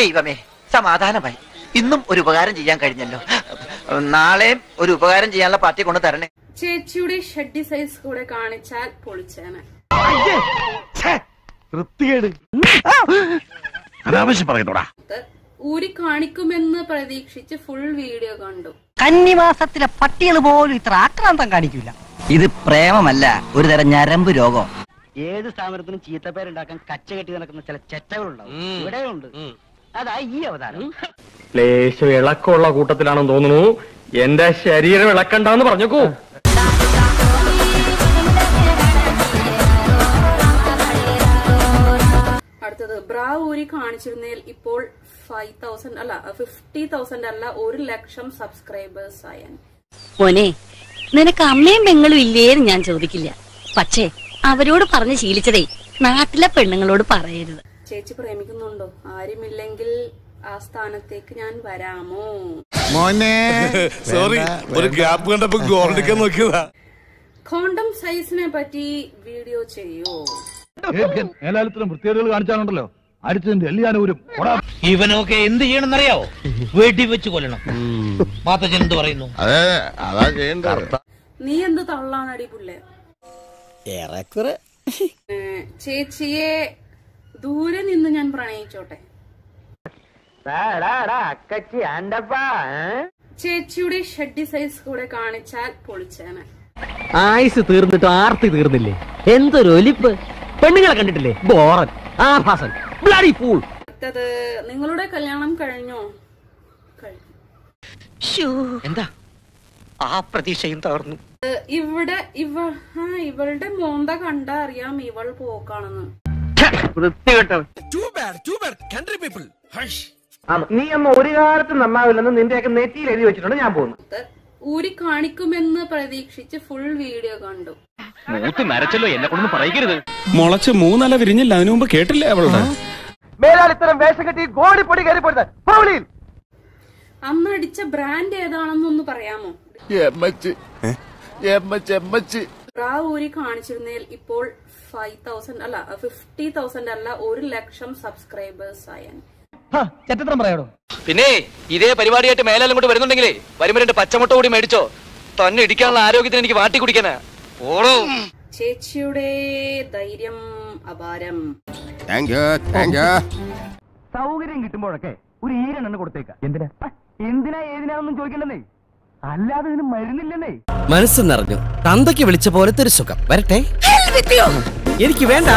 ദൈവമേ സമാധാനമായി. ഇന്നും ഒരു ഉപകാരം ചെയ്യാൻ കഴിഞ്ഞല്ലോ. നാളെയും ഒരു ഉപകാരം ചെയ്യാനുള്ള പാർട്ടി കൊണ്ട് തരണേ. ചേച്ചിയുടെ ഷഡ്ഡി സൈസ് കൂടെ കാണിച്ചാൽ പൊളിച്ചേനെ. ഊരി കാണിക്കുമെന്ന് പ്രതീക്ഷിച്ച് ഫുൾ വീഡിയോ കണ്ടു. കന്നിവാസത്തിലെ പട്ടികൾ പോലും ഇത്ര ആക്രാന്തം കാണിക്കില്ല ഇത് പ്രേമമല്ല ഒരു തരം ഞരമ്പ് രോഗം. ഏത് സ്ഥാപനത്തിനും ചീത്തപ്പേരുണ്ടാക്കാൻ കച്ച കെട്ടി നടക്കുന്ന ചില ചെറ്റകളുണ്ടാവും. ഇവിടെയുണ്ട്. അതാ ഈ അവതാരം. ലേശം ഇളക്കമുള്ള കൂട്ടത്തിലാണെന്ന് തോന്നുന്നു. എന്റെ ശരീരം ഇളക്കണ്ടെന്ന് പറഞ്ഞേക്കൂ. അടുത്തത് ബ്രാ ഊരി കാണിച്ചിരുന്നതിൽ ഇപ്പോൾ ഫൈവ് തൗസൻഡ് അല്ല ഫിഫ്റ്റി തൗസൻഡ് അല്ല ഒരു ലക്ഷം സബ്സ്ക്രൈബേഴ്സ് ആയാൻ പോനെ നിനക്ക് അമ്മയും പെങ്ങളും ഇല്ലേന്ന് ഞാൻ ചോദിക്കില്ല. പക്ഷേ അവരോട് പറഞ്ഞ് ശീലിച്ചതേ നാട്ടിലെ പെണ്ണുങ്ങളോട് പറയരുത്. ചേച്ചി പ്രേമിക്കുന്നുണ്ടോ? ആരുമില്ലെങ്കിൽ ആ സ്ഥാനത്തേക്ക് ഞാൻ വരാമോ? മോനെ. സോറി ഒരു ഗ്യാപ്പ് കണ്ടപ്പോ ഗോൾഡിക്കാൻ നോക്കിയതാ. കോണ്ടം സൈസിനെ പറ്റി വീഡിയോ ചെയ്യോ? മേലാലത്തിലും വൃത്തികേടുകൾ കാണിച്ചാണുണ്ടല്ലോ ഇവനൊക്കെ എന്ത് ചെയ്യണമെന്നറിയാവോ? വെടി വെച്ച് കൊല്ലണം. മാത്തച്ഛൻ എന്ത് പറയുന്നു? അതെ അതാ ചെയ്യണ്ടത്. നീ എന്ത് തള്ളാണടി പുള്ളേ? ഏറെക്കുറെ. ചേച്ചിയെ ദൂരെ നിന്ന് ഞാൻ പ്രണയിച്ചോട്ടെ. ചേച്ചിയുടെ ഷഡ്ഡി സൈസ് കൂടെ കാണിച്ചാൽ പൊളിച്ചേനെ. ആയുസ് തീർന്നിട്ട് ആർത്തി തീർന്നില്ലേ? എന്തൊരു ഒലിപ്പ്. പെണ്ണുങ്ങളെ കണ്ടിട്ടില്ലേ? ബോറൻ ആഭാസൻ ബ്ലഡി ഫൂൾ അടുത്തത് നിങ്ങളുടെ കല്യാണം കഴിഞ്ഞോ? കഴിഞ്ഞു. എന്താ? ആ പ്രതീക്ഷയും തകർന്നു. ഇവിടെ ഇവ ഇവളുടെ മോന്ത കണ്ടാ അറിയാം ഇവൾ പോക്കാണെന്ന്. നീ അമ്മ ഒരു കാലത്തും നന്നാവില്ലെന്ന് നിന്റെയൊക്കെ നെറ്റിയിൽ എഴുതി വെച്ചിട്ടുണ്ട് ഞാൻ പോകുന്നു. ഊരി കാണിക്കുമെന്ന് പ്രതീക്ഷിച്ച് ഫുൾ വീഡിയോ കണ്ടു. മൂത്ത് നരച്ചല്ലോ എന്നെ കൊണ്ടൊന്നും പറയരുത് മുളച്ച് മൂന്നല വിരിഞ്ഞില്ല അതിനു മുമ്പ് കേട്ടില്ലേ അവളുടെ? മേലാൽ ഇത്തരം വേഷം കെട്ടി ഗോടിപ്പൊടി കയറി പോയത് അമ്മ അന്ന് അടിച്ച ബ്രാൻഡ് ഏതാണെന്നൊന്ന് പറയാമോ? എമ്മച്ച് എമ്മച്ച് എമ്മച്ച് ബ്രാ ഊരി കാണിച്ചിരുന്നതിൽ ഇപ്പോൾ ഫൈവ് തൗസൻഡ് അല്ല ഫിഫ്റ്റി തൗസൻഡ് അല്ല ഒരു ലക്ഷം സബ്സ്ക്രൈബേഴ്സ് ആയാൽ പിന്നെ ഇതേ പരിപാടിയായിട്ട് മേലെല്ലാം കൂടി വരുന്നുണ്ടെങ്കിലേ വരുമ്പോ രണ്ട് പച്ചമുട്ട കൂടി മേടിച്ചോ. തന്നെ ഇടിക്കാനുള്ള ആരോഗ്യത്തിന് എനിക്ക് വാട്ടി കുടിക്കാനാ ഓടോ. ചേച്ചിയുടെ ധൈര്യം അപാരം. സൗകര്യം കിട്ടുമ്പോഴൊക്കെ ഒരു ഈരണ്ണെണ്ണ കൊടുത്തേക്കാം. എന്തിനാ? എന്തിനാ ഏതിനാണെന്നും ചോദിക്കണ്ടെന്നേ? അല്ലാതെ ഇതിന് മരുന്നില്ലെന്നേ. മനസ്സ് നിറഞ്ഞു. തന്തയ്ക്ക് വിളിച്ച പോലത്തെ ഒരു സുഖം. വരട്ടെ. എനിക്ക് വേണ്ട.